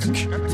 Fantastique.